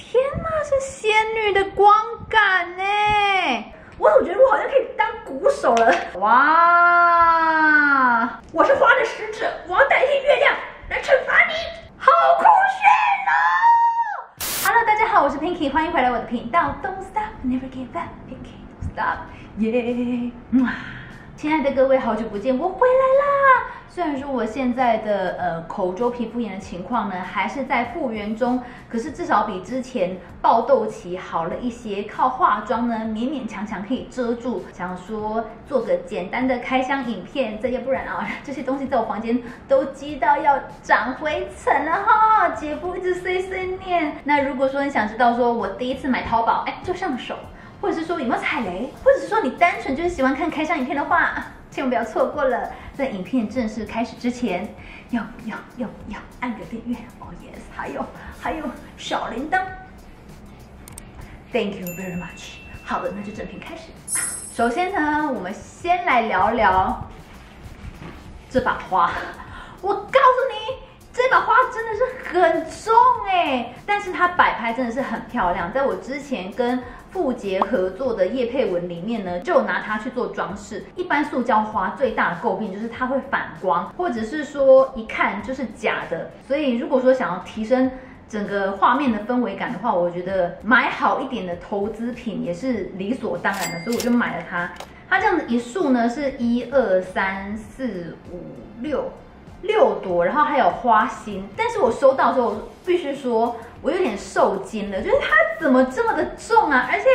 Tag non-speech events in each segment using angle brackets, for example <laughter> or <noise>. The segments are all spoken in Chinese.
天哪，是仙女的光感呢！我总觉得我好像可以当鼓手了。哇，我是花的使者，我要代替月亮来惩罚你，好酷炫哦！Hello，大家好，我是 Pinky，欢迎回来我的频道。Don't stop, never give up, Pinky, don't stop, yeah。亲爱的各位，好久不见，我回来啦！虽然说我现在的呃口周皮肤炎的情况呢还是在复原中，可是至少比之前爆痘期好了一些，靠化妆呢勉勉强强可以遮住。想说做个简单的开箱影片，再要不然啊 <laughs> 这些东西在我房间都积到要长灰尘了哈，姐夫一直碎碎念。那如果说你想知道说我第一次买淘宝，哎就上手。或者是说有没有踩雷，或者是说你单纯就是喜欢看开箱影片的话，<laughs> 千万不要错过了。在影片正式开始之前，要要要要按个订阅哦，yes，还有还有小铃铛。Thank you very much。好的，那就正片开始。首先呢，我们先来聊聊这把花。我告诉你。这把花真的是很重哎，但是它摆拍真的是很漂亮。在我之前跟富杰合作的叶佩文里面呢，就拿它去做装饰。一般塑胶花最大的诟病就是它会反光，或者是说一看就是假的。所以如果说想要提升整个画面的氛围感的话，我觉得买好一点的投资品也是理所当然的。所以我就买了它。它这样子一束呢是一二三四五六。六朵，然后还有花心，但是我收到之后，必须说，我有点受惊了，就是它怎么这么的重啊？而且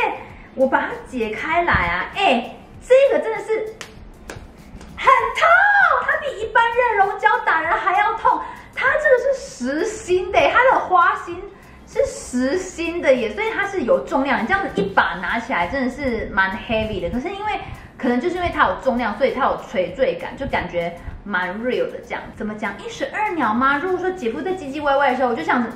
我把它解开来啊，哎，这个真的是很痛，它比一般热熔胶打人还要痛。它这个是实心的，它的花心是实心的耶，所以它是有重量。这样子一把拿起来真的是蛮 heavy 的，可是因为可能就是因为它有重量，所以它有垂坠感，就感觉。蛮 real 的，这样怎么讲？一石二鸟吗？如果说姐夫在唧唧歪歪的时候，我就想，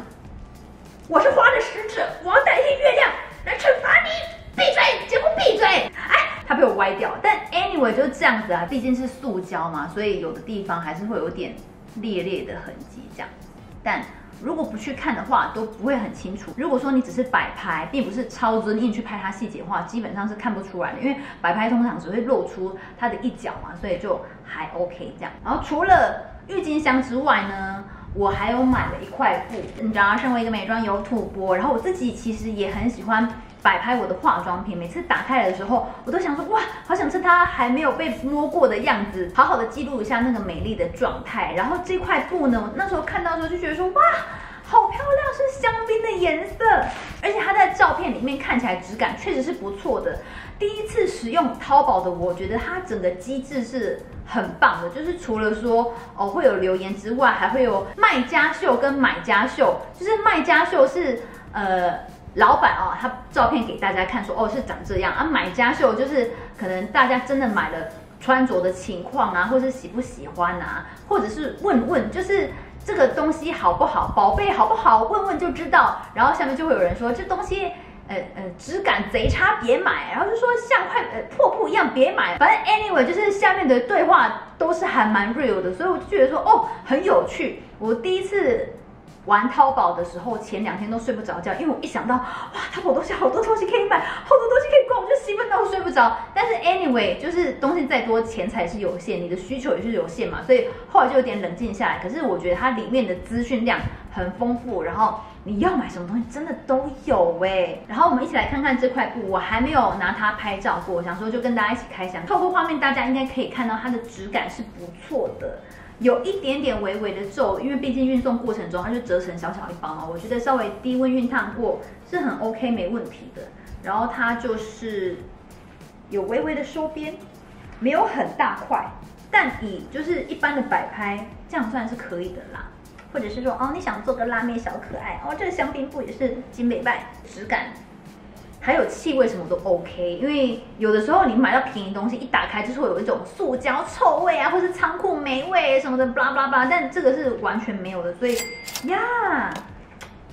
我是花的使者，我要代替月亮来惩罚你。闭嘴，姐夫闭嘴！哎，他被我歪掉。但 anyway 就是这样子啊，毕竟是塑胶嘛，所以有的地方还是会有点裂裂的痕迹这样。但如果不去看的话，都不会很清楚。如果说你只是摆拍，并不是超真硬去拍它细节的话，基本上是看不出来的。因为摆拍通常只会露出它的一角嘛，所以就还 OK 这样。然后除了郁金香之外呢，我还有买了一块布。你知道，身为一个美妆油土播，然后我自己其实也很喜欢。摆拍我的化妆品，每次打开来的时候，我都想说哇，好想趁它还没有被摸过的样子，好好的记录一下那个美丽的状态。然后这块布呢，我那时候看到的时候就觉得说哇，好漂亮，是香槟的颜色，而且它在照片里面看起来质感确实是不错的。第一次使用淘宝的，我觉得它整个机制是很棒的，就是除了说哦会有留言之外，还会有卖家秀跟买家秀，就是卖家秀是呃。老板哦，他照片给大家看，说哦是长这样啊。买家秀就是可能大家真的买了穿着的情况啊，或是喜不喜欢啊，或者是问问，就是这个东西好不好，宝贝好不好，问问就知道。然后下面就会有人说这东西呃呃质感贼差，别买。然后就说像块呃破布一样，别买。反正 anyway 就是下面的对话都是还蛮 real 的，所以我就觉得说哦很有趣。我第一次。玩淘宝的时候，前两天都睡不着觉，因为我一想到哇，淘宝东西好多东西可以买，好多东西可以逛，我就兴奋到睡不着。但是 anyway，就是东西再多，钱财是有限，你的需求也是有限嘛，所以后来就有点冷静下来。可是我觉得它里面的资讯量很丰富，然后你要买什么东西真的都有哎。然后我们一起来看看这块布，我还没有拿它拍照过，想说就跟大家一起开箱。透过画面，大家应该可以看到它的质感是不错的。有一点点微微的皱，因为毕竟运送过程中它就折成小小一包嘛，我觉得稍微低温熨烫过是很 OK 没问题的。然后它就是有微微的收边，没有很大块，但以就是一般的摆拍这样算是可以的啦。或者是说哦你想做个拉面小可爱哦，这个香槟布也是金美拜质感。还有气味什么都 OK，因为有的时候你买到便宜东西，一打开就是会有一种塑胶臭味啊，或是仓库霉味什么的，巴拉巴拉巴拉。但这个是完全没有的，所以呀，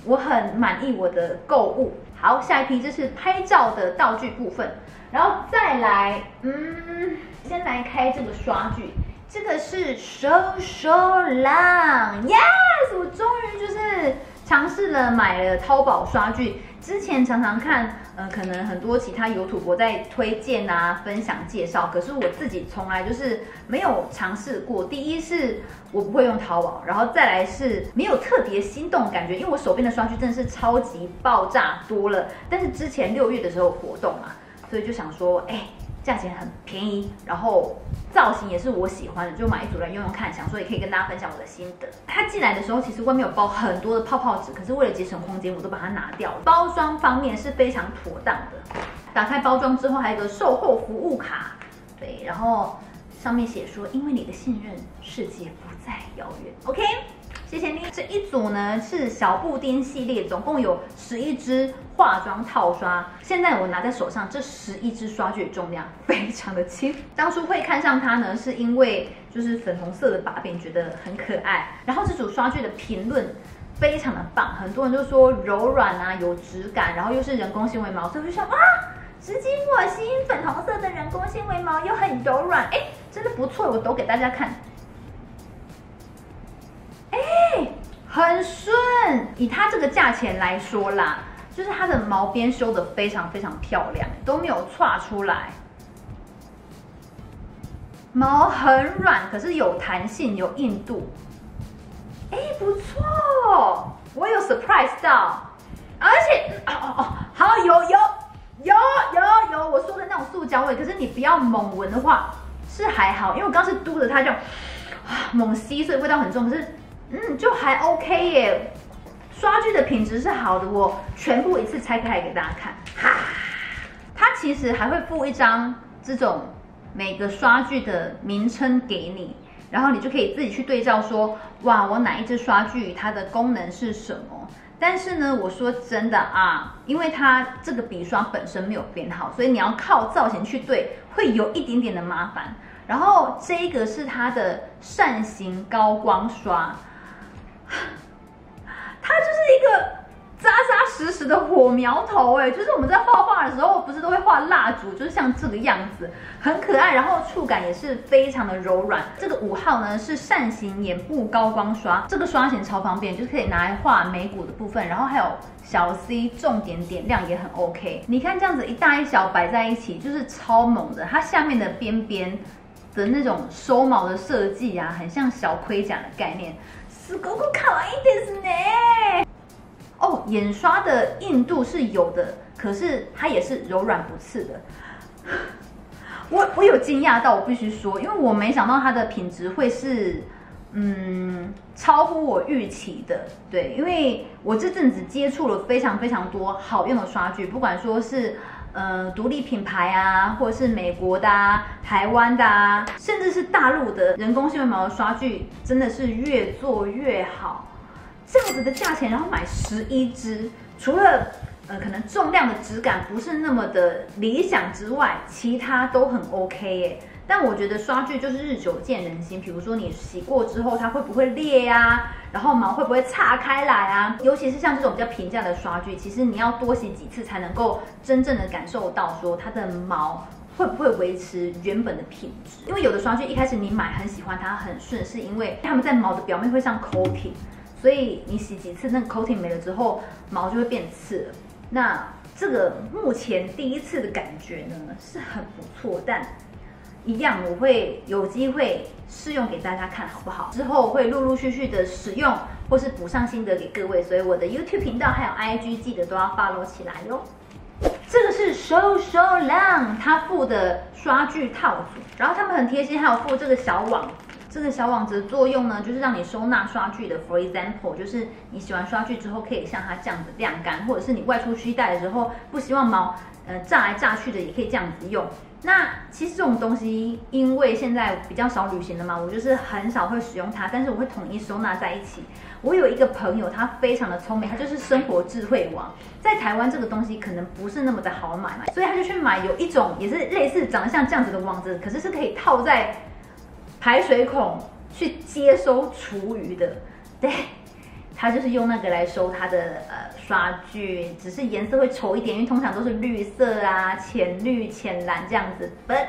我很满意我的购物。好，下一批就是拍照的道具部分，然后再来，嗯，先来开这个刷具，这个是收收浪，Yes，我终于就是。尝试了买了淘宝刷具，之前常常看，呃，可能很多其他有土博在推荐啊、分享介绍，可是我自己从来就是没有尝试过。第一是我不会用淘宝，然后再来是没有特别心动感觉，因为我手边的刷具真的是超级爆炸多了。但是之前六月的时候活动嘛，所以就想说，哎。价钱很便宜，然后造型也是我喜欢的，就买一组来用用看，想说也可以跟大家分享我的心得。它寄来的时候，其实外面有包很多的泡泡纸，可是为了节省空间，我都把它拿掉了。包装方面是非常妥当的，打开包装之后还有个售后服务卡，对，然后上面写说，因为你的信任，世界不再遥远。OK。谢谢你。这一组呢是小布丁系列，总共有十一支化妆套刷。现在我拿在手上，这十一支刷具重量非常的轻。当初会看上它呢，是因为就是粉红色的把柄觉得很可爱。然后这组刷具的评论非常的棒，很多人都说柔软啊，有质感，然后又是人工纤维毛，所以我就想啊，直击我心，粉红色的人工纤维毛又很柔软，哎，真的不错，我抖给大家看。哎很顺，以它这个价钱来说啦，就是它的毛边修的非常非常漂亮，都没有歘出来，毛很软，可是有弹性，有硬度，哎，不错，我有 surprise 到，而且哦哦哦，好有有有有有我说的那种塑胶味，可是你不要猛闻的话是还好，因为我刚是嘟着它就猛吸，所以味道很重，可是。嗯，就还 OK 耶，刷具的品质是好的，我全部一次拆开来给大家看。哈，它其实还会附一张这种每个刷具的名称给你，然后你就可以自己去对照说，哇，我哪一支刷具它的功能是什么？但是呢，我说真的啊，因为它这个笔刷本身没有编号，所以你要靠造型去对，会有一点点的麻烦。然后这一个是它的扇形高光刷。<laughs> 它就是一个扎扎实实的火苗头，哎，就是我们在画画的时候，不是都会画蜡烛，就是像这个样子，很可爱，然后触感也是非常的柔软。这个五号呢是扇形眼部高光刷，这个刷型超方便，就是可以拿来画眉骨的部分，然后还有小 C 重点点亮也很 OK。你看这样子一大一小摆在一起，就是超猛的。它下面的边边的那种收毛的设计啊，很像小盔甲的概念。是狗狗卡哇伊的是呢。哦，眼刷的硬度是有的，可是它也是柔软不刺的。<laughs> 我我有惊讶到，我必须说，因为我没想到它的品质会是，嗯，超乎我预期的。对，因为我这阵子接触了非常非常多好用的刷具，不管说是。呃，独立品牌啊，或者是美国的、啊、台湾的，啊，甚至是大陆的人工纤维毛刷具，真的是越做越好。这样子的价钱，然后买十一支，除了呃可能重量的质感不是那么的理想之外，其他都很 OK 耶。但我觉得刷具就是日久见人心，比如说你洗过之后，它会不会裂呀？然后毛会不会岔开来啊？尤其是像这种比较平价的刷具，其实你要多洗几次才能够真正的感受到说它的毛会不会维持原本的品质。因为有的刷具一开始你买很喜欢它很顺，是因为它们在毛的表面会上 coating，所以你洗几次那个 coating 没了之后，毛就会变刺了。那这个目前第一次的感觉呢是很不错，但。一样，我会有机会试用给大家看，好不好？之后会陆陆续续的使用，或是补上心得给各位。所以我的 YouTube 频道还有 IG 记得都要 follow 起来哟。这个是 So So Long 他附的刷具套组，然后他们很贴心，还有附这个小网。这个小网子的作用呢，就是让你收纳刷具的。For example，就是你洗完刷具之后，可以像它这样子晾干，或者是你外出需带的时候，不希望毛呃炸来炸去的，也可以这样子用。那其实这种东西，因为现在比较少旅行了嘛，我就是很少会使用它，但是我会统一收纳在一起。我有一个朋友，他非常的聪明，他就是生活智慧王。在台湾这个东西可能不是那么的好买嘛，所以他就去买有一种也是类似长得像这样子的网子，可是是可以套在排水孔去接收厨余的，<laughs> 对。它就是用那个来收它的呃刷具，只是颜色会丑一点，因为通常都是绿色啊、浅绿、浅蓝这样子。But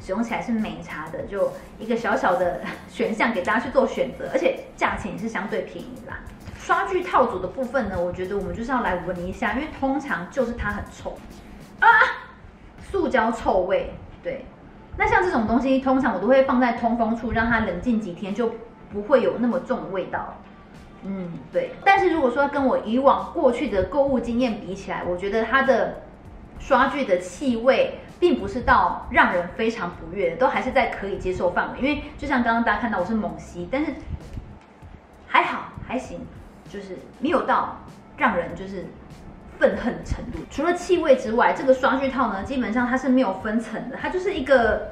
使用起来是美茶的，就一个小小的 <laughs> 选项给大家去做选择，而且价钱也是相对便宜啦。刷具套组的部分呢，我觉得我们就是要来闻一下，因为通常就是它很臭啊，塑胶臭味。对，那像这种东西，通常我都会放在通风处，让它冷静几天，就不会有那么重的味道。嗯，对。但是如果说跟我以往过去的购物经验比起来，我觉得它的刷具的气味，并不是到让人非常不悦，都还是在可以接受范围。因为就像刚刚大家看到我是猛吸，但是还好还行，就是没有到让人就是愤恨程度。除了气味之外，这个刷具套呢，基本上它是没有分层的，它就是一个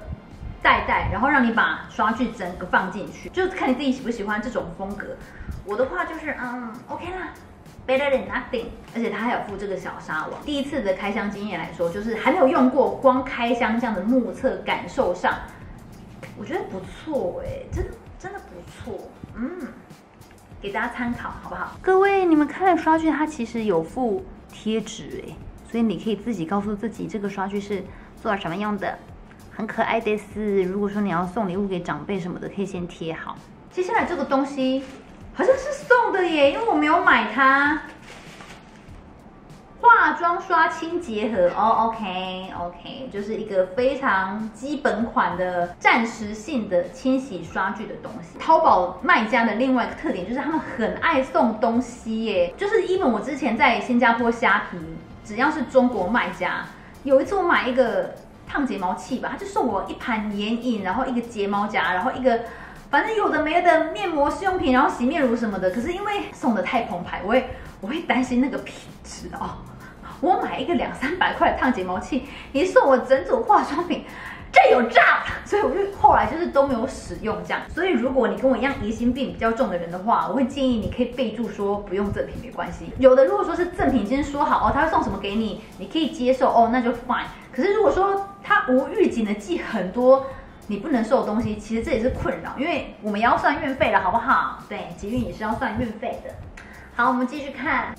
袋袋，然后让你把刷具整个放进去，就看你自己喜不喜欢这种风格。我的话就是嗯，OK 啦，better than nothing。而且它还有附这个小纱网。第一次的开箱经验来说，就是还没有用过，光开箱这样的目测感受上，我觉得不错哎，真的真的不错，嗯，给大家参考好不好？各位，你们看刷具它其实有附贴纸哎，所以你可以自己告诉自己这个刷具是做什么用的，很可爱的是。如果说你要送礼物给长辈什么的，可以先贴好。接下来这个东西。好像是送的耶，因为我没有买它。化妆刷清洁盒哦，OK OK，就是一个非常基本款的暂时性的清洗刷具的东西。淘宝卖家的另外一个特点就是他们很爱送东西耶，就是因为我之前在新加坡虾皮，只要是中国卖家，有一次我买一个烫睫毛器吧，他就送我一盘眼影，然后一个睫毛夹，然后一个。反正有的没的面膜试用品，然后洗面乳什么的，可是因为送的太澎湃，我会我会担心那个品质哦。我买一个两三百块的烫睫毛器，你送我整组化妆品，这有诈！所以我就后来就是都没有使用这样。所以如果你跟我一样疑心病比较重的人的话，我会建议你可以备注说不用赠品没关系。有的如果说是赠品，先说好哦，他会送什么给你，你可以接受哦，那就 fine。可是如果说他无预警的寄很多。你不能收的东西，其实这也是困扰，因为我们也要算运费了，好不好？对，集运也是要算运费的。好，我们继续看。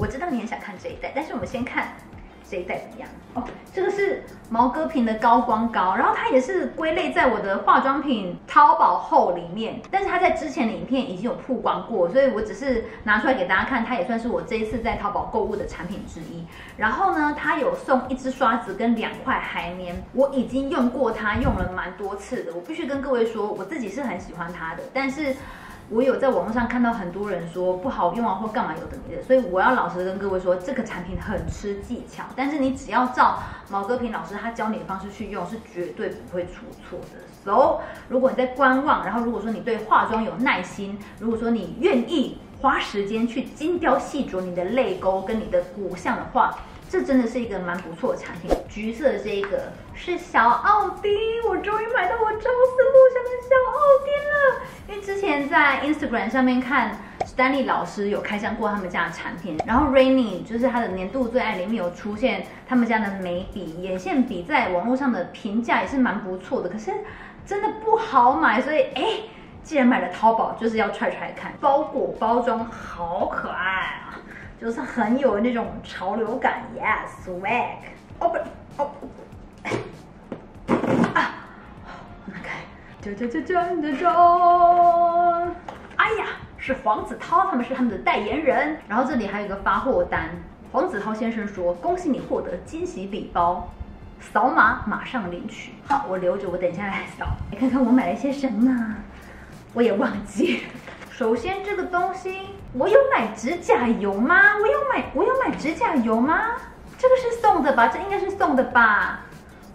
我知道你很想看这一代，但是我们先看。这一代怎么样？哦，这个是毛戈平的高光膏，然后它也是归类在我的化妆品淘宝后里面，但是它在之前的影片已经有曝光过，所以我只是拿出来给大家看，它也算是我这一次在淘宝购物的产品之一。然后呢，它有送一支刷子跟两块海绵，我已经用过它，用了蛮多次的，我必须跟各位说，我自己是很喜欢它的，但是。我有在网络上看到很多人说不好用啊，或干嘛有的没的，所以我要老实跟各位说，这个产品很吃技巧，但是你只要照毛戈平老师他教你的方式去用，是绝对不会出错的。So，如果你在观望，然后如果说你对化妆有耐心，如果说你愿意花时间去精雕细琢你的泪沟跟你的骨相的话，这真的是一个蛮不错的产品。橘色的这一个是小奥丁，我终于买到我朝思暮想的小奥丁了。因为之前在 Instagram 上面看 Stanley 老师有开箱过他们家的产品，然后 Rainy 就是他的年度最爱里面有出现他们家的眉笔、眼线笔，在网络上的评价也是蛮不错的。可是真的不好买，所以哎，既然买了淘宝，就是要踹踹看。包裹包装好可爱啊！就是很有那种潮流感，Yes，swag。哦不，哦，啊，拿开，锵锵锵锵锵锵！哎呀，是黄子韬，他们是他们的代言人。然后这里还有一个发货单，黄子韬先生说：“恭喜你获得惊喜礼包，扫码马上领取。”好，我留着，我等一下来扫。你看看我买了些什么，我也忘记。首先这个东西。我有买指甲油吗？我有买，我有买指甲油吗？这个是送的吧？这应该是送的吧？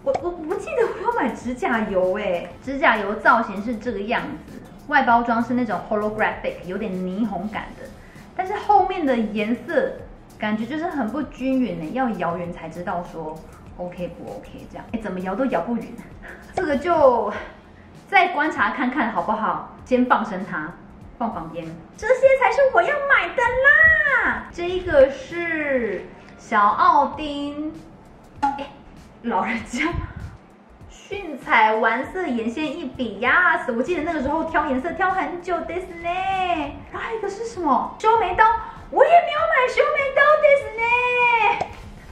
我我不记得我有买指甲油哎。指甲油造型是这个样子，外包装是那种 holographic，有点霓虹感的，但是后面的颜色感觉就是很不均匀呢，要摇匀才知道说 OK 不 OK 这样。哎，怎么摇都摇不匀，这个就再观察看看好不好？先放生它。放旁边，这些才是我要买的啦。这个是小奥丁，哎，老人家，炫彩玩色眼线一笔呀！我记得那个时候挑颜色挑很久的是呢。然后还有一个是什么？修眉刀，我也没有买修眉刀，Disney。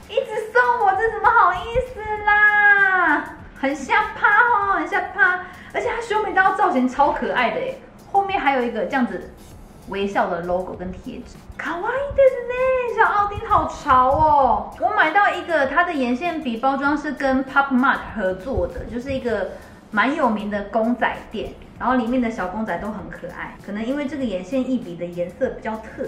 一直送我，这怎么好意思啦？很下趴哦，很下趴，而且它修眉刀造型超可爱的哎。后面还有一个这样子微笑的 logo 跟贴纸。卡哇伊的呢，小奥丁好潮哦！我买到一个它的眼线笔包装是跟 Pop Mart 合作的，就是一个蛮有名的公仔店，然后里面的小公仔都很可爱。可能因为这个眼线一笔的颜色比较特别。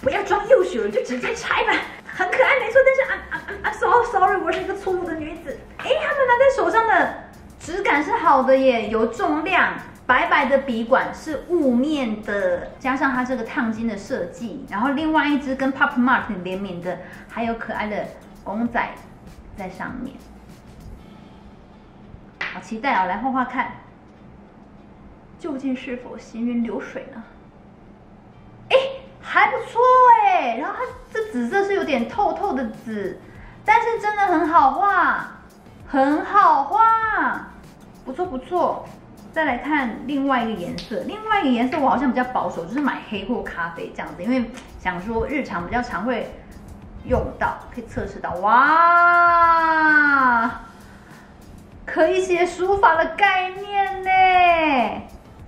不要装幼许了，就直接拆吧。很可爱，没错。但是啊啊啊，so sorry，我是一个错误的女子。哎，他们拿在手上的质感是好的耶，有重量。白白的笔管是雾面的，加上它这个烫金的设计，然后另外一支跟 Pop Mart 联名的，还有可爱的公仔在上面。好期待啊！来画画看，究竟是否行云流水呢？哎，还不错哎。然后它这紫色是有点透透的紫，但是真的很好画，很好画，不错不错。再来看另外一个颜色，另外一个颜色我好像比较保守，就是买黑或咖啡这样子，因为想说日常比较常会用到，可以测试到。哇，可以写书法的概念呢！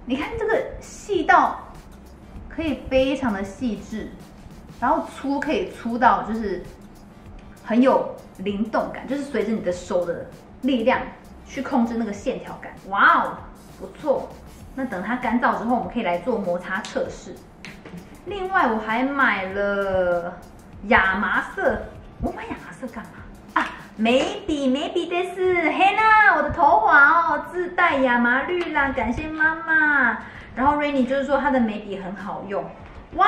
你看这个细到可以非常的细致，然后粗可以粗到就是很有灵动感，就是随着你的手的力量去控制那个线条感。哇哦！不错，那等它干燥之后，我们可以来做摩擦测试。另外，我还买了亚麻色。我买亚麻色干嘛啊？眉笔，眉笔的是黑娜，我的头发哦，自带亚麻绿啦，感谢妈妈。然后 Rainy 就是说它的眉笔很好用，哇！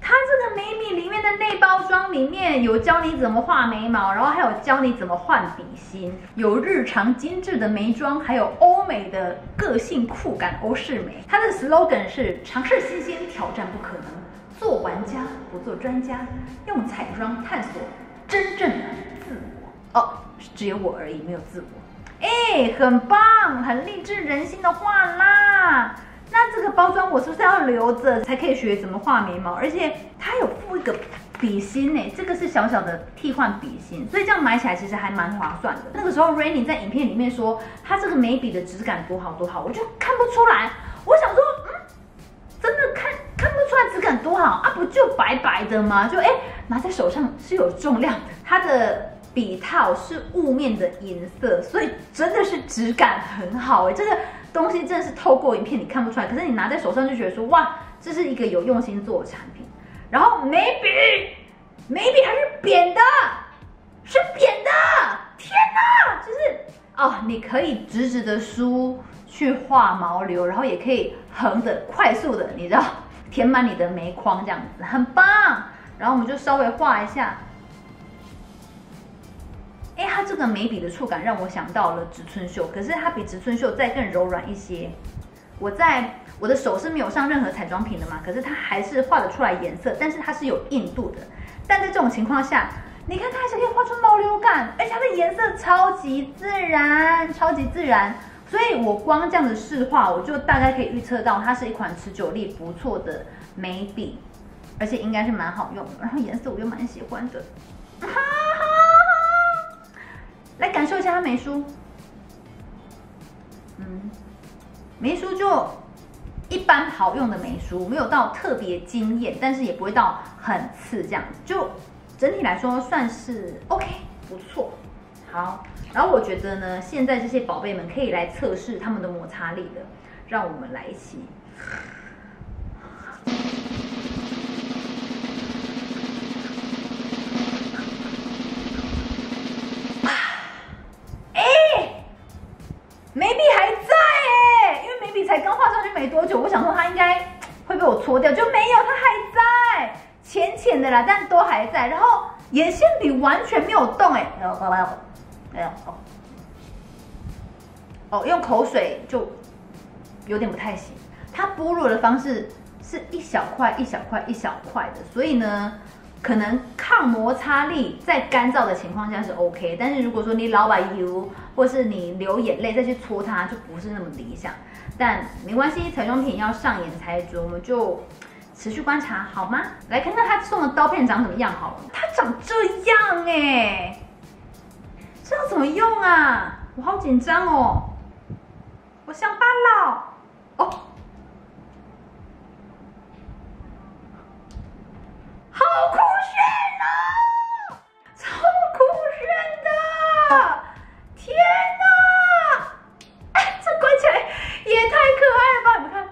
它这个眉笔里面的内包装里面有教你怎么画眉毛，然后还有教你怎么换笔芯，有日常精致的眉妆，还有欧美的个性酷感欧式眉。它的 slogan 是尝试新鲜，挑战不可能，做玩家不做专家，用彩妆探索真正的自我。哦，只有我而已，没有自我。哎，很棒，很励志人心的话啦。那这个包装我是不是要留着才可以学怎么画眉毛？而且它有附一个笔芯呢，这个是小小的替换笔芯，所以这样买起来其实还蛮划算的。那个时候 Rainy 在影片里面说它这个眉笔的质感多好多好，我就看不出来。我想说，嗯，真的看看不出来质感多好啊？不就白白的吗？就哎，拿在手上是有重量的。它的笔套是雾面的银色，所以真的是质感很好哎，这个。东西真的是透过影片你看不出来，可是你拿在手上就觉得说哇，这是一个有用心做的产品。然后眉笔，眉笔还是扁的，是扁的，天哪！就是哦，你可以直直的梳去画毛流，然后也可以横的快速的，你知道填满你的眉框这样子，很棒。然后我们就稍微画一下。哎，它这个眉笔的触感让我想到了植村秀，可是它比植村秀再更柔软一些。我在我的手是没有上任何彩妆品的嘛，可是它还是画得出来颜色，但是它是有硬度的。但在这种情况下，你看它还是可以画出毛流感，而且它的颜色超级自然，超级自然。所以我光这样子试画，我就大概可以预测到它是一款持久力不错的眉笔，而且应该是蛮好用的。然后颜色我又蛮喜欢的。来感受一下它眉梳，嗯，眉梳就一般好用的眉梳，没有到特别惊艳，但是也不会到很刺这样子，就整体来说算是 OK，不错。好，然后我觉得呢，现在这些宝贝们可以来测试他们的摩擦力的，让我们来一起。浅浅的啦，但都还在。然后眼线笔完全没有动，哎，哎呦，哎呦，哦，用口水就有点不太行。它剥落的方式是一小块一小块一小块的，所以呢，可能抗摩擦力在干燥的情况下是 OK，但是如果说你老把油，或是你流眼泪再去搓它，就不是那么理想。但没关系，彩妆品要上眼才准，我们就持续观察好吗？来看看他送的刀片长什么样好了。他长这样诶这要怎么用啊？我好紧张哦。我像巴法哦。好酷炫哦超酷炫的！天呐这关起来也太可爱了吧？你们看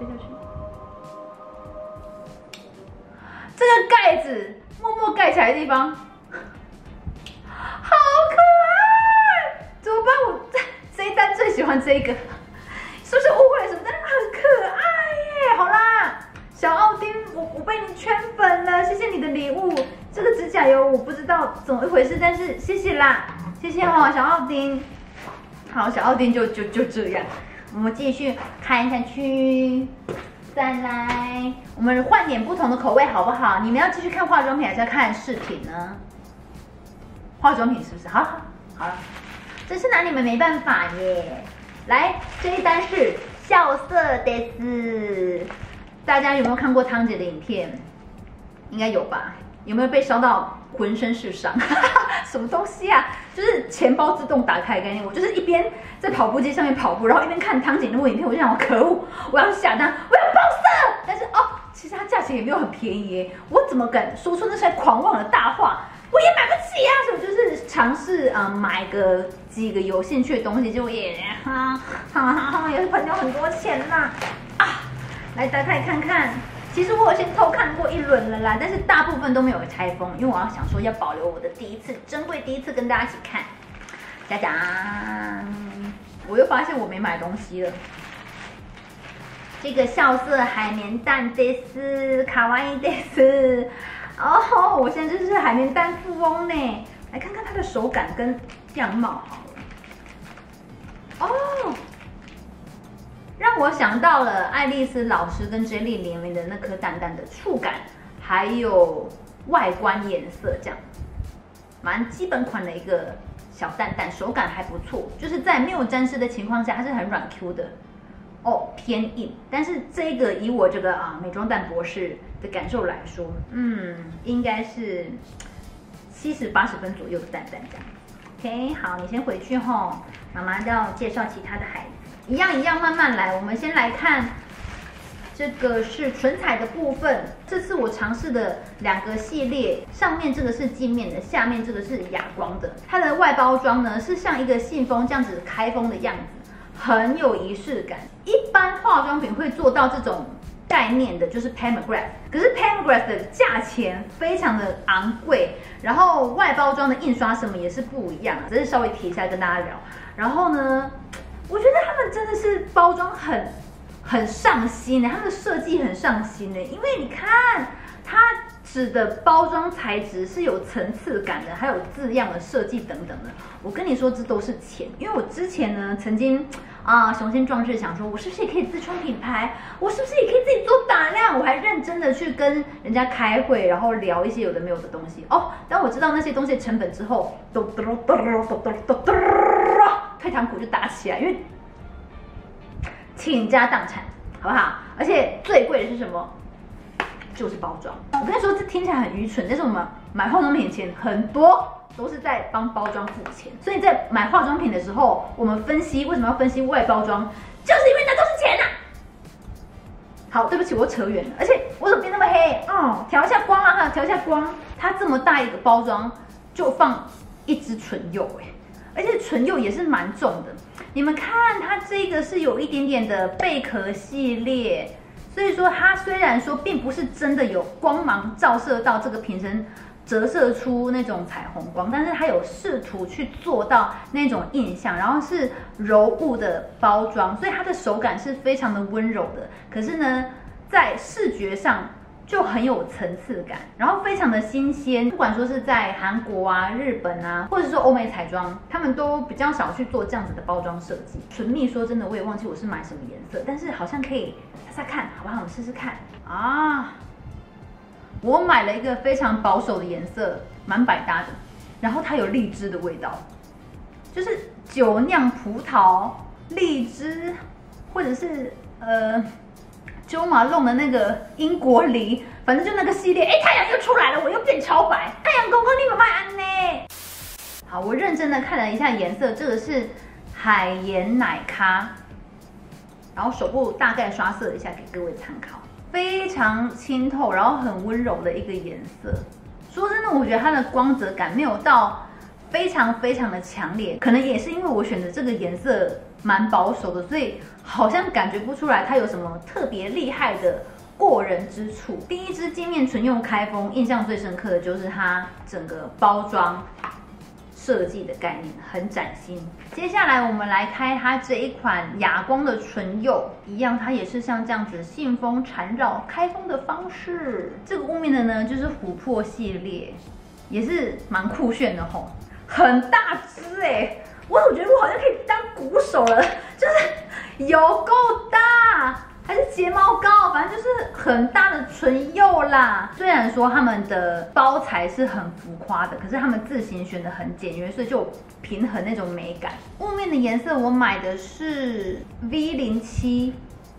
推下去，这个盖子默默盖起来的地方。好可爱！怎么办？我这一单最喜欢这个，是不是误会了什么？但是很可爱耶！好啦，小奥丁，我我被你圈粉了，谢谢你的礼物。这个指甲油我不知道怎么一回事，但是谢谢啦，谢谢哦，小奥丁。好，小奥丁就就就这样，我们继续看下去。再来，我们换点不同的口味好不好？你们要继续看化妆品还是要看饰品呢？化妆品是不是？好，好了，真是拿你们没办法耶。来，这一单是笑色的斯，大家有没有看过汤姐的影片？应该有吧？有没有被烧到浑身是伤？什么东西啊？就是钱包自动打开的概念。我就是一边在跑步机上面跑步，然后一边看汤姐那部影片，我就想，可恶，我要下单，我要爆色。但是哦，其实它价钱也没有很便宜耶，我怎么敢说出那些狂妄的大话？我也买不起呀，所以我就是尝试嗯买个几个有兴趣的东西，就也哈哈哈也是喷掉很多钱呐啊！来打开看看，其实我有先偷看过一轮了啦，但是大部分都没有拆封，因为我要想说要保留我的第一次珍贵第一次跟大家一起看。家长，我又发现我没买东西了。这个笑色海绵蛋这是卡哇伊的是。哦，我现在就是海绵蛋富翁呢，来看看它的手感跟样貌好了。哦，让我想到了爱丽丝老师跟 Jelly 联名的那颗淡淡的触感，还有外观颜色这样，蛮基本款的一个小蛋蛋，手感还不错，就是在没有沾湿的情况下，它是很软 Q 的。哦，偏硬，但是这个以我这个啊美妆蛋博士的感受来说，嗯，应该是七十八十分左右的蛋蛋这样。OK，好，你先回去吼，妈妈要介绍其他的孩子，一样一样慢慢来。我们先来看，这个是唇彩的部分，这次我尝试的两个系列，上面这个是镜面的，下面这个是哑光的。它的外包装呢是像一个信封这样子开封的样子。很有仪式感。一般化妆品会做到这种概念的，就是 p a m o g r a p h 可是 p a m o g r a p h 的价钱非常的昂贵，然后外包装的印刷什么也是不一样。只是稍微提一下跟大家聊。然后呢，我觉得他们真的是包装很很上心的，他们的设计很上心的，因为你看它指的包装材质是有层次感的，还有字样的设计等等的。我跟你说，这都是钱，因为我之前呢曾经。啊，雄心壮志想说，我是不是也可以自创品牌？我是不是也可以自己做打量？我还认真的去跟人家开会，然后聊一些有的没有的东西哦。当我知道那些东西成本之后，都嘟嘟嘟嘟嘟嘟嘟，退堂鼓就打起来，因为倾家荡产，好不好？而且最贵的是什么？就是包装。我跟你说，这听起来很愚蠢，但是我们买化妆品钱很多。都是在帮包装付钱，所以在买化妆品的时候，我们分析为什么要分析外包装，就是因为那都是钱呐。好，对不起，我扯远了，而且我怎么变那么黑？哦，调一下光啊哈，调一下光。它这么大一个包装，就放一支唇釉哎，而且唇釉也是蛮重的。你们看，它这个是有一点点的贝壳系列，所以说它虽然说并不是真的有光芒照射到这个瓶身。折射出那种彩虹光，但是它有试图去做到那种印象，然后是柔雾的包装，所以它的手感是非常的温柔的。可是呢，在视觉上就很有层次感，然后非常的新鲜。不管说是在韩国啊、日本啊，或者说欧美彩妆，他们都比较少去做这样子的包装设计。唇蜜说真的，我也忘记我是买什么颜色，但是好像可以擦擦看，好不好？我们试试看啊。我买了一个非常保守的颜色，蛮百搭的。然后它有荔枝的味道，就是酒酿葡萄、荔枝，或者是呃，九马弄的那个英国梨，反正就那个系列。哎，太阳又出来了，我又变超白。太阳公公，你们卖安呢？好，我认真的看了一下颜色，这个是海盐奶咖。然后手部大概刷色一下给各位参考，非常清透，然后很温柔的一个颜色。说真的，我觉得它的光泽感没有到非常非常的强烈，可能也是因为我选的这个颜色蛮保守的，所以好像感觉不出来它有什么特别厉害的。过人之处，第一支镜面唇釉开封，印象最深刻的就是它整个包装设计的概念很崭新。接下来我们来开它这一款哑光的唇釉，一样它也是像这样子信封缠绕开封的方式。这个雾面的呢就是琥珀系列，也是蛮酷炫的吼，很大支哎，我总觉得我好像可以当鼓手了，<laughs> 就是有够大。还是睫毛膏，反正就是很大的唇釉啦。虽然说他们的包材是很浮夸的，可是他们字型选的很简约，所以就平衡那种美感。雾面的颜色我买的是 V 零七，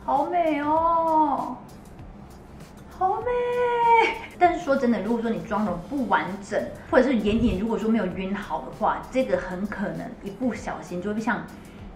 好美哦，真的，如果说你妆容不完整，或者是眼影如果说没有晕好的话，这个很可能一不小心就会像。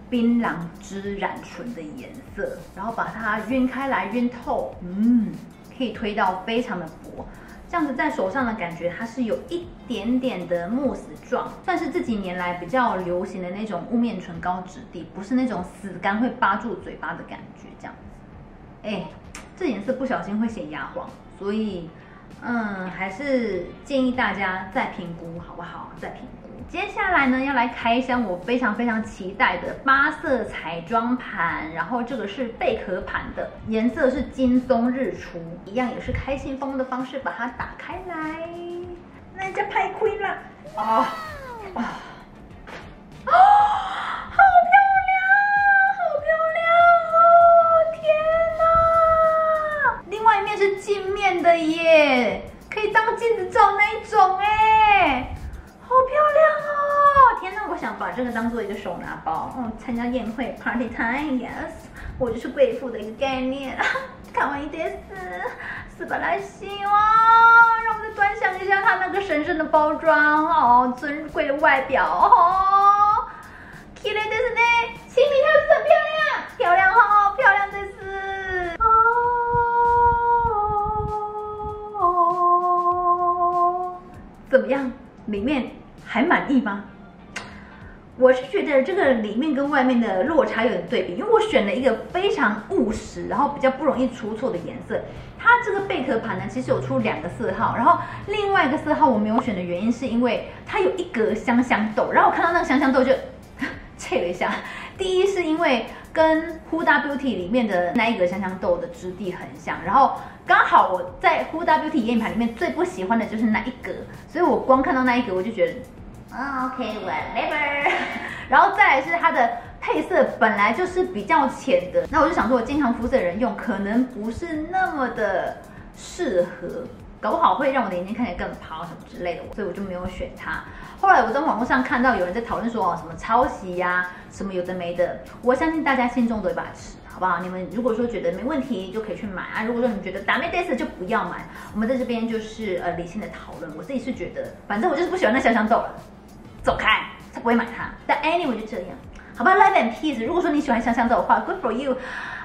槟榔汁染唇的颜色，然后把它晕开来，晕透，嗯，可以推到非常的薄，这样子在手上的感觉，它是有一点点的慕斯状，算是这几年来比较流行的那种雾面唇膏质地，不是那种死干会扒住嘴巴的感觉，这样子，哎，这颜色不小心会显牙黄，所以。嗯，还是建议大家再评估好不好？再评估。接下来呢，要来开箱我非常非常期待的八色彩妆盘，然后这个是贝壳盘的，颜色是金松日出，一样也是开信封的方式把它打开来。那家拍亏了啊啊！的耶，可以当镜子照那一种哎，好漂亮哦！天哪，我想把这个当做一个手拿包，嗯，参加宴会 party time，yes，我就是贵妇的一个概念。<laughs> 看完一点死，死巴拉西哇！让我再端详一下它那个神圣的包装哦，尊贵的外表哦。綺麗ですね，清明它是很漂亮，漂亮 还满意吗？我是觉得这个里面跟外面的落差有点对比，因为我选了一个非常务实，然后比较不容易出错的颜色。它这个贝壳盘呢，其实有出两个色号，然后另外一个色号我没有选的原因是因为它有一格香香豆，然后我看到那个香香豆就 <laughs> 切了一下。第一是因为跟 Huda Beauty 里面的那一格香香豆的质地很像，然后。刚好我在 Huda Beauty 眼影盘里面最不喜欢的就是那一格，所以我光看到那一格我就觉得，啊 OK whatever。<laughs> 然后再来是它的配色本来就是比较浅的，那我就想说我经常肤色的人用可能不是那么的适合，搞不好会让我的眼睛看起来更抛什么之类的，所以我就没有选它。后来我在网络上看到有人在讨论说哦什么抄袭呀，什么有的没的，我相信大家心中都有把尺。好不好？你们如果说觉得没问题，就可以去买啊。如果说你觉得打没得死，就不要买。我们在这边就是呃理性的讨论。我自己是觉得，反正我就是不喜欢那香香豆了，走开，他不会买它。但 anyway 就这样，好吧？Live and peace。如果说你喜欢香香豆的话，good for you。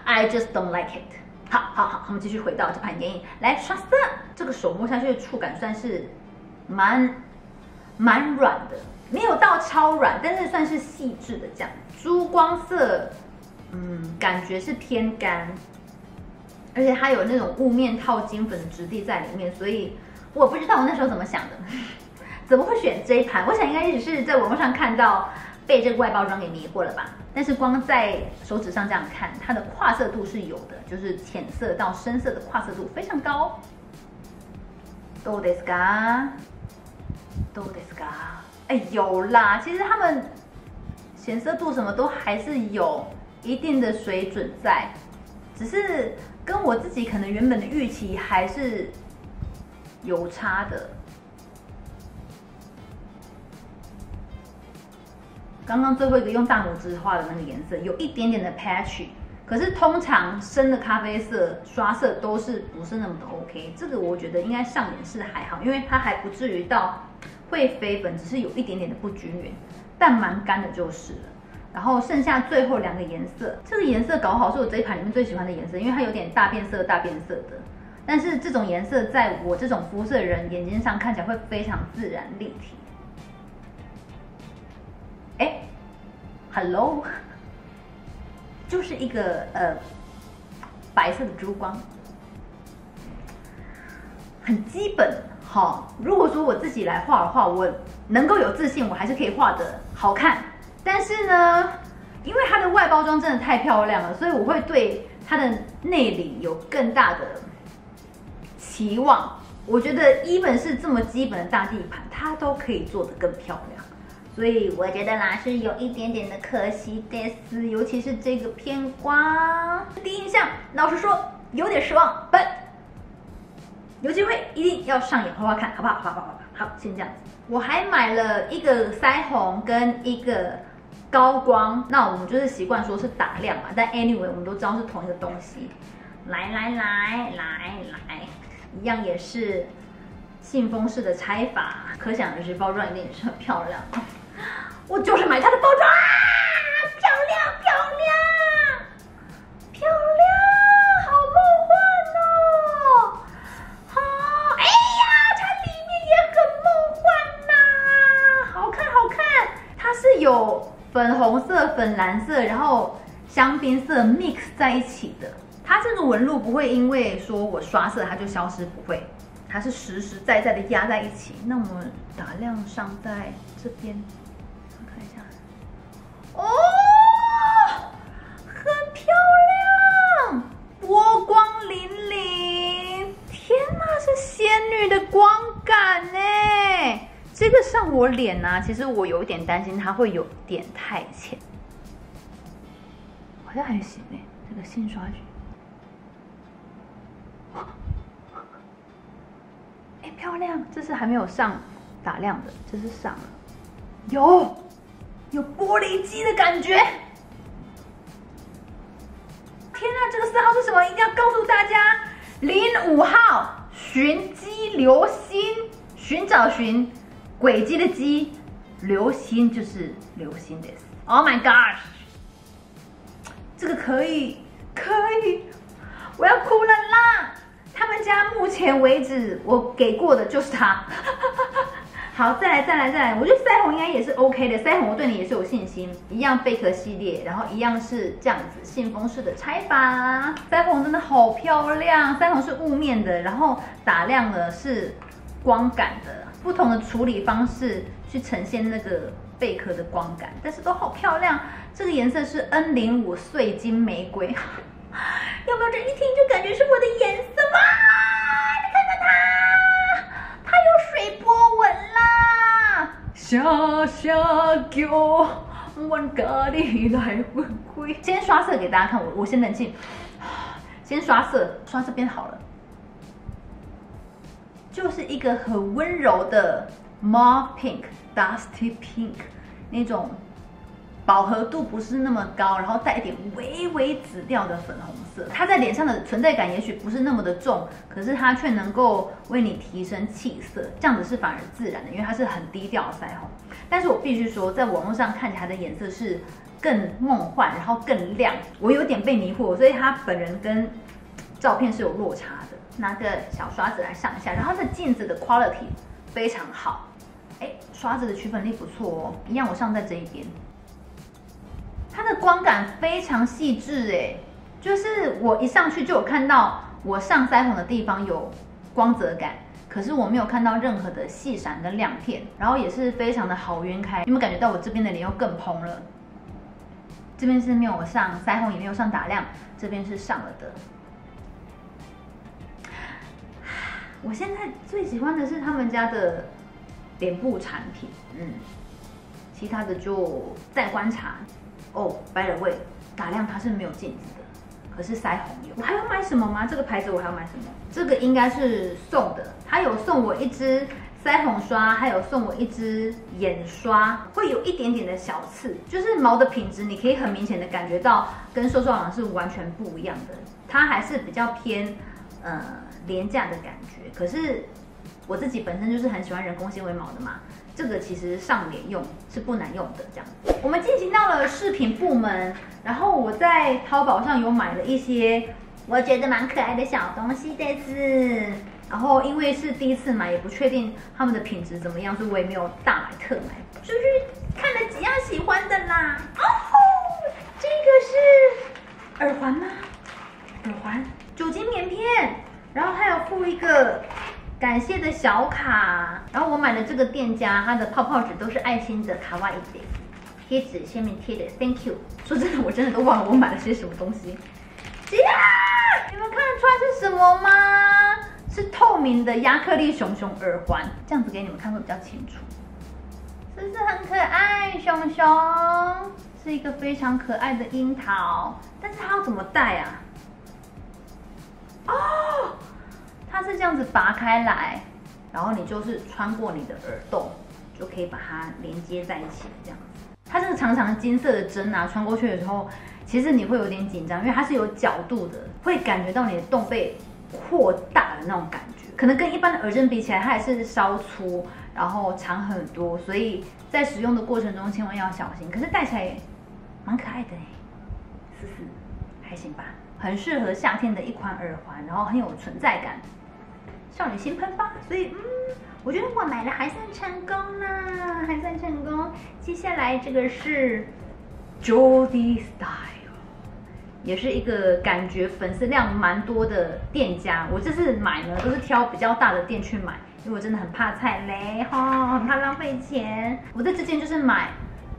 I just don't like it。好好好，我们继续回到这盘眼影，来刷色。这个手摸下去的触感算是蛮蛮软的，没有到超软，但是算是细致的这样。珠光色。嗯，感觉是偏干，而且它有那种雾面套金粉的质地在里面，所以我不知道我那时候怎么想的，怎么会选这一盘？我想应该只是在网络上看到被这个外包装给迷惑了吧。但是光在手指上这样看，它的跨色度是有的，就是浅色到深色的跨色度非常高。Do this ga，Do this ga，哎有啦，其实他们显色度什么都还是有。一定的水准在，只是跟我自己可能原本的预期还是有差的。刚刚最后一个用大拇指画的那个颜色有一点点的 patchy，可是通常深的咖啡色刷色都是不是那么的 OK。这个我觉得应该上脸是还好，因为它还不至于到会飞粉，只是有一点点的不均匀，但蛮干的就是了。然后剩下最后两个颜色，这个颜色搞好是我这一盘里面最喜欢的颜色，因为它有点大变色、大变色的。但是这种颜色在我这种肤色的人眼睛上看起来会非常自然立体。哎，Hello，就是一个呃白色的珠光，很基本。好，如果说我自己来画的话，我能够有自信，我还是可以画的好看。但是呢，因为它的外包装真的太漂亮了，所以我会对它的内里有更大的期望。我觉得一本是这么基本的大地盘，它都可以做得更漂亮。所以我觉得啦，是有一点点的可惜的是，尤其是这个偏光。第一印象，老实说有点失望。But 有机会一定要上眼画画看，好不好？好好好好，好，先这样子。我还买了一个腮红跟一个。高光，那我们就是习惯说是打亮嘛，但 anyway 我们都知道是同一个东西。来来来来来，一样也是信封式的拆法，可想而知包装一定也是很漂亮。我就是买它的包装啊，漂亮漂亮漂亮，好梦幻哦！好，哎呀，它里面也很梦幻呐，好看好看，它是有。粉红色、粉蓝色，然后香槟色 mix 在一起的，它这个纹路不会因为说我刷色它就消失，不会，它是实实在在的压在一起。那我们打亮上在这边，哦，很漂亮，波光粼粼，天哪，是仙女的光感呢。这个上我脸呢，其实我有点担心它会有点太浅，好像还行哎。这个新刷具，哎，漂亮！这是还没有上打亮的，这是上了，有有玻璃肌的感觉。天哪，这个色号是什么？一定要告诉大家，零五号寻机流星，寻找寻。轨迹的迹，流星就是流星的。Oh my gosh，这个可以，可以，我要哭了啦！他们家目前为止我给过的就是它。好，再来，再来，再来！我觉得腮红应该也是 OK 的，腮红我对你也是有信心。一样贝壳系列，然后一样是这样子信封式的拆法。腮红真的好漂亮，腮红是雾面的，然后打亮了是光感的。不同的处理方式去呈现那个贝壳的光感，但是都好漂亮。这个颜色是 N 零五碎金玫瑰，<laughs> 有没有？这一听就感觉是我的颜色吗？你看看它，它有水波下下叫，万家里来回归。先刷色给大家看，我我先冷静，<sighs> 先刷色，刷色变好了。就是一个很温柔的 m a u v pink dusty pink 那种饱和度不是那么高，然后带一点微微紫调的粉红色。它在脸上的存在感也许不是那么的重，可是它却能够为你提升气色，这样子是反而自然的，因为它是很低调的腮红。但是我必须说，在网络上看起来的颜色是更梦幻，然后更亮，我有点被迷惑，所以它本人跟照片是有落差的。拿个小刷子来上一下，然后这镜子的 quality 非常好，哎，刷子的取粉力不错哦，一样我上在这一边，它的光感非常细致哎，就是我一上去就有看到我上腮红的地方有光泽感，可是我没有看到任何的细闪跟亮片，然后也是非常的好晕开，有没有感觉到我这边的脸又更蓬了？这边是没有上腮红，也没有上打亮，这边是上了的。我现在最喜欢的是他们家的脸部产品，嗯，其他的就再观察。哦，by the way，打亮它是没有镜子的，可是腮红有。我还要买什么吗？这个牌子我还要买什么？这个应该是送的，他有送我一支腮红刷，还有送我一支眼刷，会有一点点的小刺，就是毛的品质，你可以很明显的感觉到跟瘦瘦郎是完全不一样的，它还是比较偏，呃。廉价的感觉，可是我自己本身就是很喜欢人工纤维毛的嘛，这个其实上脸用是不难用的。这样，我们进行到了饰品部门，然后我在淘宝上有买了一些我觉得蛮可爱的小东西的是，然后因为是第一次买，也不确定他们的品质怎么样，所以我也没有大买特买，就是看了几样喜欢的啦。哦，这个是耳环吗？耳环，酒精棉片，然后还有附一个。感谢的小卡，然后我买的这个店家，它的泡泡纸都是爱心的卡哇伊的贴纸，下面贴的 Thank you。说真的，我真的都忘了我买了些什么东西。呀，你们看得出来是什么吗？是透明的亚克力熊熊耳环，这样子给你们看会比较清楚。是不是很可爱？熊熊是一个非常可爱的樱桃，但是它要怎么戴啊？哦。它是这样子拔开来，然后你就是穿过你的耳洞，就可以把它连接在一起这样子。它这个长长的金色的针啊，穿过去的时候，其实你会有点紧张，因为它是有角度的，会感觉到你的洞被扩大的那种感觉。可能跟一般的耳针比起来，它还是稍粗，然后长很多，所以在使用的过程中千万要小心。可是戴起来蛮可爱的哎，试试还行吧，很适合夏天的一款耳环，然后很有存在感。少女心喷发，所以嗯，我觉得我买的还算成功呢，还算成功。接下来这个是 Jody Style，也是一个感觉粉丝量蛮多的店家。我这次买呢，都是挑比较大的店去买，因为我真的很怕踩雷哈，很怕浪费钱。我在之前就是买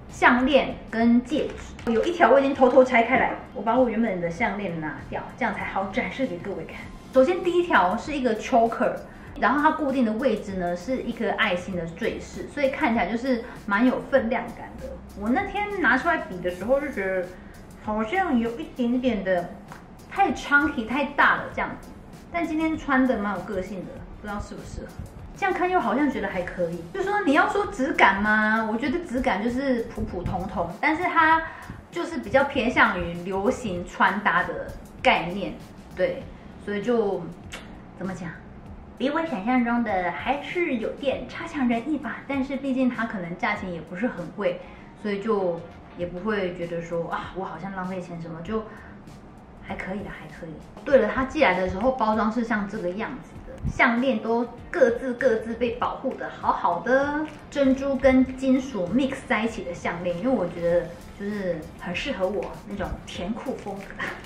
项链跟戒指，有一条我已经偷偷拆开来，我把我原本的项链拿掉，这样才好展示给各位看。首先，第一条是一个 choker，然后它固定的位置呢是一颗爱心的坠饰，所以看起来就是蛮有分量感的。我那天拿出来比的时候就觉得好像有一点点的太 chunky 太大了这样子，但今天穿的蛮有个性的，不知道适不适合。这样看又好像觉得还可以。就说你要说质感吗？我觉得质感就是普普通通，但是它就是比较偏向于流行穿搭的概念，对。所以就怎么讲，比我想象中的还是有点差强人意吧。但是毕竟它可能价钱也不是很贵，所以就也不会觉得说啊，我好像浪费钱什么，就还可以的，还可以。对了，它寄来的时候包装是像这个样子，项链都各自各自被保护的好好的，珍珠跟金属 mix 在一起的项链，因为我觉得就是很适合我那种甜酷风格。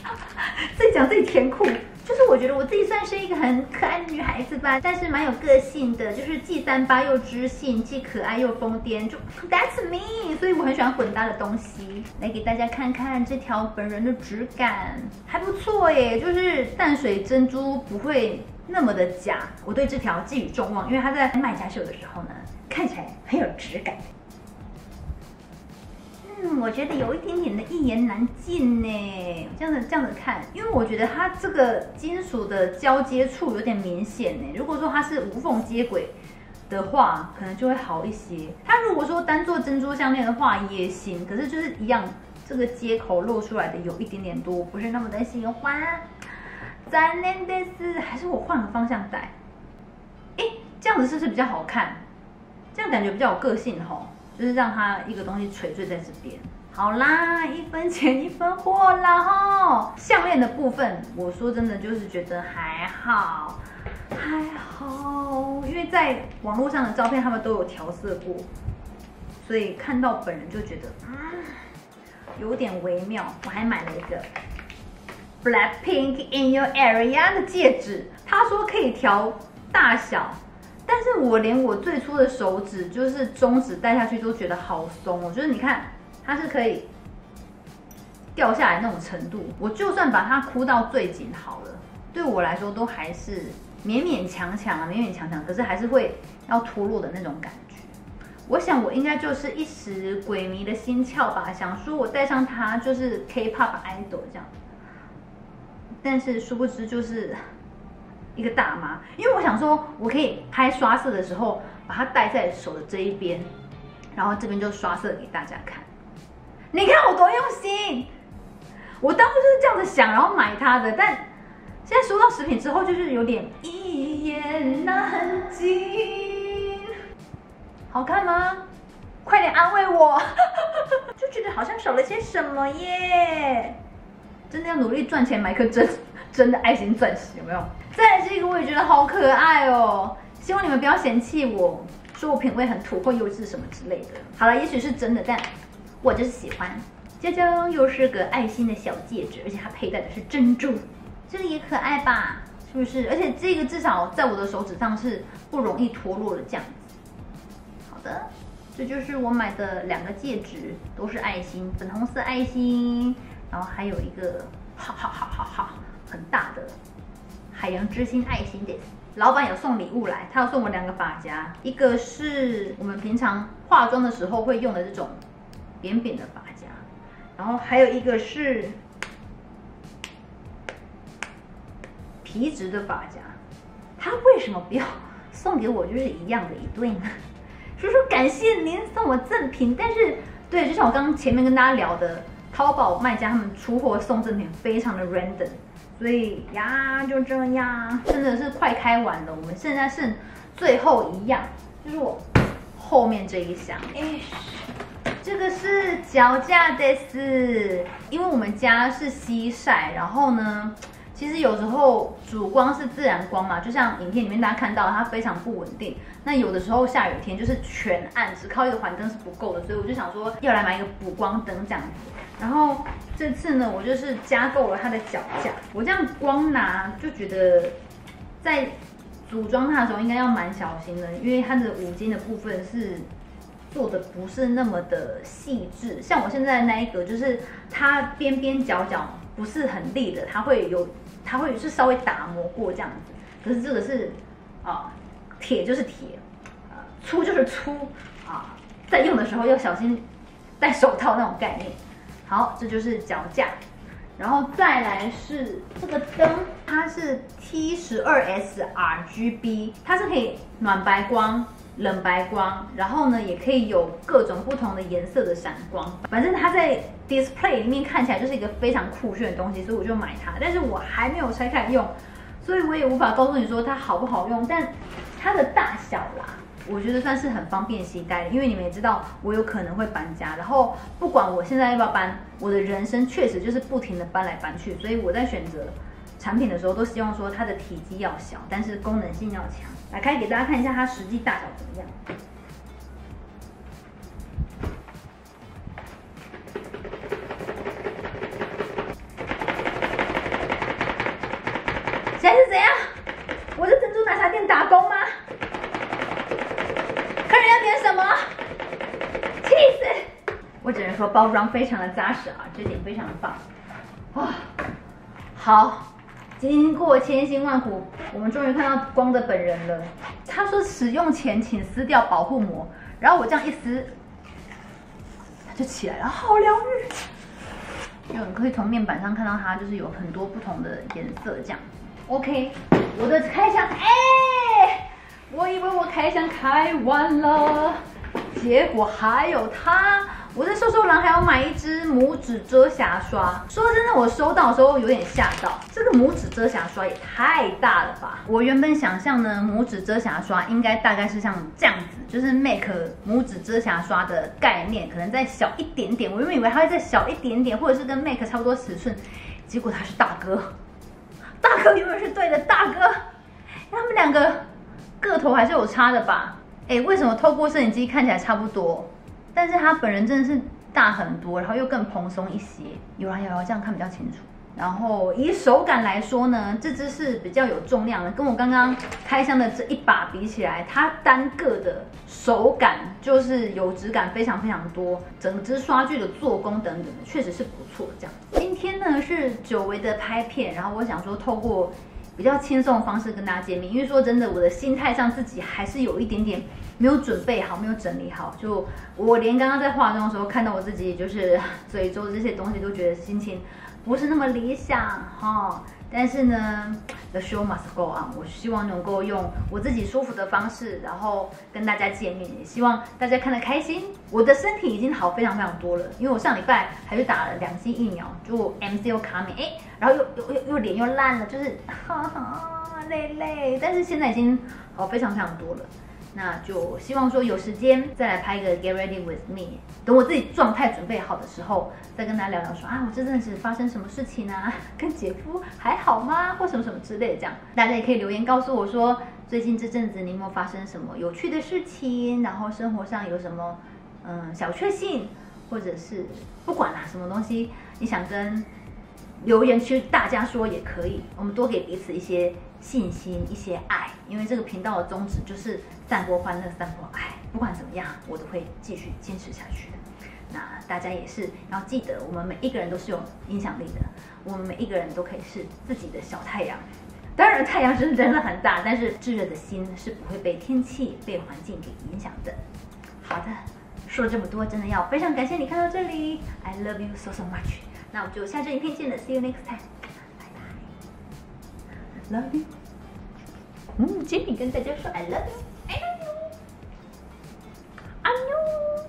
<laughs> 自己讲自己甜酷。就是我觉得我自己算是一个很可爱的女孩子吧，但是蛮有个性的，就是既三八又知性，既可爱又疯癫，就 That's me，所以我很喜欢混搭的东西。来给大家看看这条本人的质感，还不错耶，就是淡水珍珠不会那么的假，我对这条寄予众望，因为它在卖家秀的时候呢，看起来很有质感。嗯，我觉得有一点点的一言难尽呢。这样子这样子看，因为我觉得它这个金属的交接处有点明显呢。如果说它是无缝接轨的话，可能就会好一些。它如果说单做珍珠项链的话也行，可是就是一样，这个接口露出来的有一点点多，不是那么的喜欢。再来的是，还是我换个方向戴。哎，这样子是不是比较好看？这样感觉比较有个性吼。就是让它一个东西垂坠在这边，好啦，一分钱一分货啦哈。项链的部分，我说真的就是觉得还好，还好，因为在网络上的照片他们都有调色过，所以看到本人就觉得嗯有点微妙。我还买了一个 Black Pink in Your Area 的戒指，他说可以调大小。但是我连我最粗的手指，就是中指戴下去都觉得好松哦，就是你看它是可以掉下来那种程度，我就算把它箍到最紧好了，对我来说都还是勉勉强强啊，勉勉强强，可是还是会要脱落的那种感觉。我想我应该就是一时鬼迷的心窍吧，想说我戴上它就是 K-pop idol 这样，但是殊不知就是。一个大妈，因为我想说，我可以拍刷色的时候把它戴在手的这一边，然后这边就刷色给大家看。你看我多用心，我当初就是这样子想，然后买它的。但现在收到食品之后，就是有点一言难尽。好看吗？快点安慰我，<laughs> 就觉得好像少了些什么耶。真的要努力赚钱买颗真 <laughs> 真的爱心钻石，有没有？再来这个我也觉得好可爱哦，希望你们不要嫌弃我说我品味很土或幼稚什么之类的。好了，也许是真的，但我就是喜欢。娇娇又是个爱心的小戒指，而且它佩戴的是珍珠，这个也可爱吧？是不是？而且这个至少在我的手指上是不容易脱落的这样子。好的，这就是我买的两个戒指，都是爱心，粉红色爱心，然后还有一个，哈哈哈哈哈，很大的。海洋之心爱心点老板有送礼物来，他要送我两个发夹，一个是我们平常化妆的时候会用的这种扁扁的发夹，然后还有一个是皮质的发夹。他为什么不要送给我就是一样的一对呢？所以说感谢您送我赠品，但是对，就像我刚刚前面跟大家聊的，淘宝卖家他们出货送赠品非常的 random。所以呀，就这样，真的是快开完了。我们现在剩最后一样，就是我后面这一箱。哎，这个是脚架的是，因为我们家是西晒，然后呢，其实有时候主光是自然光嘛，就像影片里面大家看到，它非常不稳定。那有的时候下雨天就是全暗，只靠一个环灯是不够的，所以我就想说要来买一个补光灯这样子。然后这次呢，我就是加购了它的脚架。我这样光拿就觉得，在组装它的时候应该要蛮小心的，因为它的五金的部分是做的不是那么的细致。像我现在那一个，就是它边边角角不是很立的，它会有，它会是稍微打磨过这样子。可是这个是啊，铁就是铁，啊粗就是粗啊，在用的时候要小心戴手套那种概念。好，这就是脚架，然后再来是这个灯，它是 T 十二 S RGB，它是可以暖白光、冷白光，然后呢也可以有各种不同的颜色的闪光。反正它在 display 里面看起来就是一个非常酷炫的东西，所以我就买它。但是我还没有拆开用，所以我也无法告诉你说它好不好用。但它的大小啦。我觉得算是很方便携带，因为你们也知道我有可能会搬家，然后不管我现在要不要搬，我的人生确实就是不停的搬来搬去，所以我在选择产品的时候都希望说它的体积要小，但是功能性要强。打开给大家看一下它实际大小怎么样。现在是怎样？我在珍珠奶茶店打工吗？客人要点什么？气死我只能说包装非常的扎实啊，这点非常的棒，哇，好，经过千辛万苦，我们终于看到光的本人了。他说使用前请撕掉保护膜，然后我这样一撕，它就起来了，好疗愈。就你可以从面板上看到它就是有很多不同的颜色这样。OK，我的开箱，哎，我以为我开箱开完了，结果还有它。我在瘦瘦狼还要买一支拇指遮瑕刷。说真的，我收到的时候有点吓到，这个拇指遮瑕刷也太大了吧！我原本想象呢，拇指遮瑕刷应该大概是像这样子，就是 Make 拇指遮瑕刷的概念，可能再小一点点。我原本以为它会再小一点点，或者是跟 Make 差不多尺寸，结果它是大哥。大哥永远是对的，大哥。他们两个个头还是有差的吧？哎，为什么透过摄影机看起来差不多？但是它本人真的是大很多，然后又更蓬松一些，有啊有啊，这样看比较清楚。然后以手感来说呢，这支是比较有重量的，跟我刚刚开箱的这一把比起来，它单个的手感就是有质感非常非常多，整支刷具的做工等等的确实是不错。这样，今天呢是久违的拍片，然后我想说透过比较轻松的方式跟大家见面，因为说真的，我的心态上自己还是有一点点。没有准备好，没有整理好，就我连刚刚在化妆的时候看到我自己就是 <laughs> 嘴周这些东西，都觉得心情不是那么理想哈。但是呢，the show must go on。我希望能够用我自己舒服的方式，然后跟大家见面，也希望大家看得开心。我的身体已经好非常非常多了，因为我上礼拜还去打了两剂疫苗，就 MCO 卡免，哎，然后又又又又脸又烂了，就是哈哈累累。但是现在已经好非常非常多了。那就希望说有时间再来拍一个 Get Ready with Me，等我自己状态准备好的时候，再跟大家聊聊说啊，我这阵子发生什么事情啊？跟姐夫还好吗？<laughs> 或什么什么之类的，这样大家也可以留言告诉我说，最近这阵子你有没有发生什么有趣的事情？然后生活上有什么嗯小确幸，或者是不管啦什么东西，你想跟留言区大家说也可以，我们多给彼此一些。信心一些爱，因为这个频道的宗旨就是散播欢乐、散播爱。不管怎么样，我都会继续坚持下去的。那大家也是要记得，我们每一个人都是有影响力的，我们每一个人都可以是自己的小太阳。当然，太阳是真的很大，但是炙热的心是不会被天气、被环境给影响的。好的，说了这么多，真的要非常感谢你看到这里。I love you so so much。那我们就下支影片见了，See you next time。love you。嗯，杰米跟大家说 I love you，I love you，I love you。